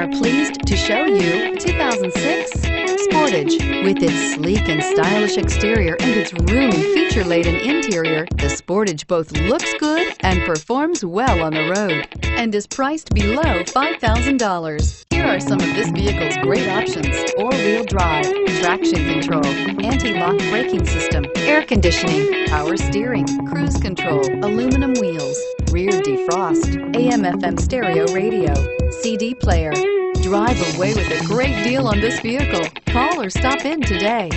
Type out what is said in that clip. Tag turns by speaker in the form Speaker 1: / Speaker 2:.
Speaker 1: are pleased to show you 2006 Sportage. With its sleek and stylish exterior and its roomy, feature-laden interior, the Sportage both looks good and performs well on the road and is priced below $5,000. Here are some of this vehicle's great options. Four-wheel drive, traction control, anti-lock braking system, air conditioning, power steering, cruise control, aluminum wheels, rear defrost, AM FM stereo radio, CD player. Drive away with a great deal on this vehicle. Call or stop in today.